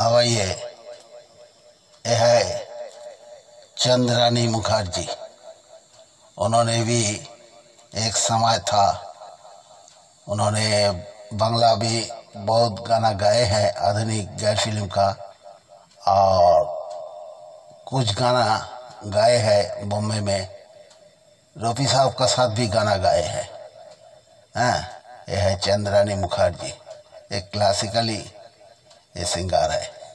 अब आइए यह है चंद्रानी मुखर्जी। उन्होंने भी एक समय था। उन्होंने बांग्ला भी बहुत गाना गाए हैं, आधुनिक गैर फ़िल्म का। और कुछ गाना गाए हैं बॉम्बे में। रोपी साहब का साथ भी गाना गाए हैं। हाँ यह है चंद्रानी मुखर्जी। एक क्लासिकली ये सिंगार है।